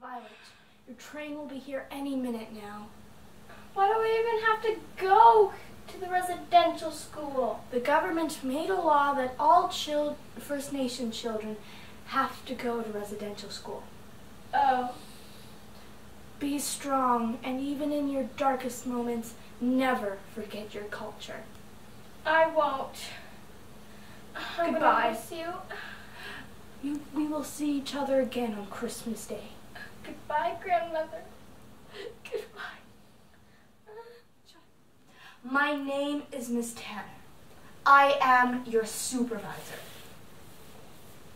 Violet, your train will be here any minute now. Why do we even have to go to the residential school? The government made a law that all chil- First Nation children have to go to residential school. Oh, Be strong, and even in your darkest moments, never forget your culture. I won't. Goodbye. gonna miss you. You, we will see each other again on Christmas Day. Goodbye, grandmother. Goodbye. My name is Miss Tanner. I am your supervisor.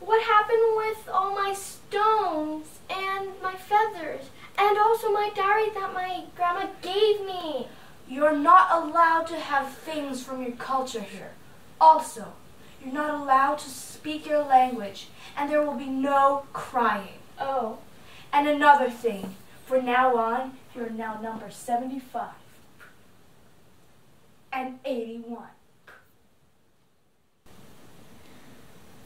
What happened with all my stones and my feathers and also my diary that my grandma gave me? You're not allowed to have things from your culture here. Also, you're not allowed to speak your language, and there will be no crying. Oh, And another thing, from now on, you're now number 75 and 81.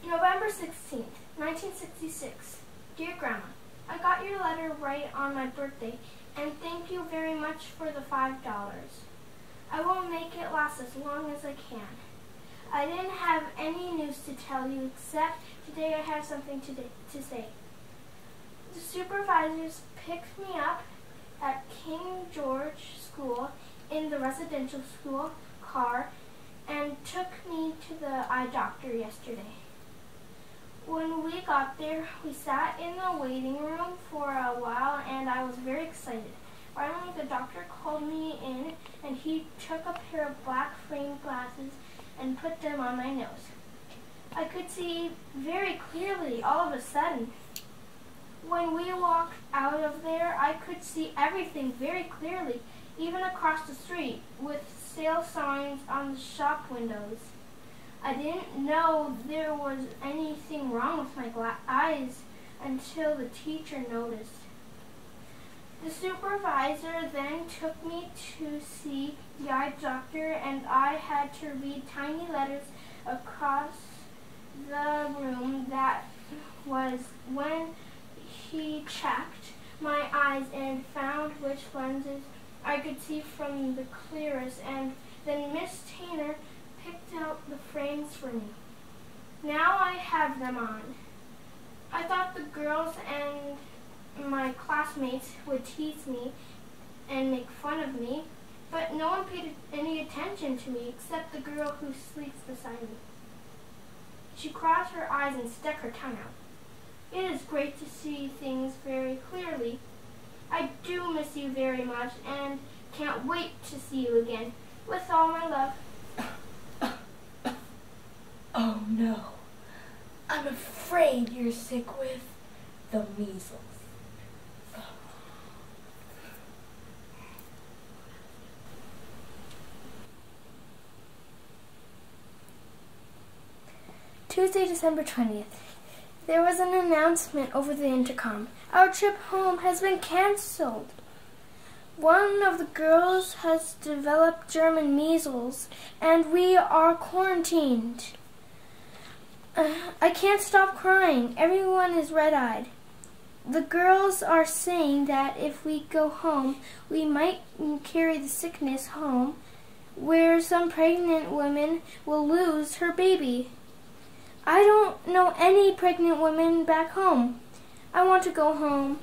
November 16th, 1966. Dear Grandma, I got your letter right on my birthday, and thank you very much for the $5. I will make it last as long as I can. I didn't have any news to tell you except today I have something to, to say. The supervisors picked me up at King George School in the residential school car and took me to the eye doctor yesterday. When we got there, we sat in the waiting room for a while and I was very excited. Finally, the doctor called me in and he took a pair of black frame glasses and put them on my nose. I could see very clearly all of a sudden. When we walked out of there, I could see everything very clearly, even across the street, with sale signs on the shop windows. I didn't know there was anything wrong with my eyes until the teacher noticed. The supervisor then took me to see the eye doctor, and I had to read tiny letters across the room. That was when he checked my eyes and found which lenses I could see from the clearest, and then Miss Tanner picked out the frames for me. Now I have them on. I thought the girls and my classmates would tease me and make fun of me, but no one paid any attention to me except the girl who sleeps beside me. She crossed her eyes and stuck her tongue out. It is great to see things very clearly. I do miss you very much and can't wait to see you again. With all my love, Oh no. I'm afraid you're sick with the measles. Tuesday, December 20th. There was an announcement over the intercom. Our trip home has been cancelled. One of the girls has developed German measles, and we are quarantined. Uh, I can't stop crying. Everyone is red eyed. The girls are saying that if we go home, we might carry the sickness home, where some pregnant woman will lose her baby. I don't know any pregnant women back home. I want to go home.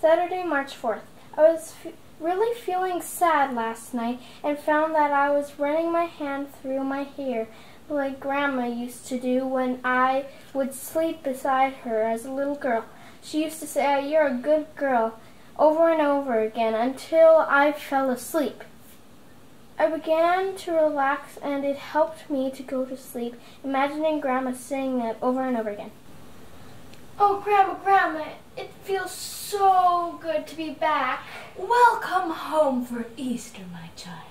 Saturday, March 4th. I was really feeling sad last night and found that I was running my hand through my hair like Grandma used to do when I would sleep beside her as a little girl. She used to say, You're a good girl, over and over again until I fell asleep. I began to relax and it helped me to go to sleep, imagining Grandma saying that over and over again. Oh, Grandma, Grandma, it feels so good to be back. Welcome home for Easter, my child.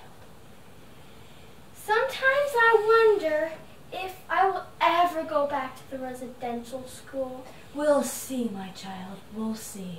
Sometimes I wonder if I will ever go back to the residential school. We'll see, my child. We'll see.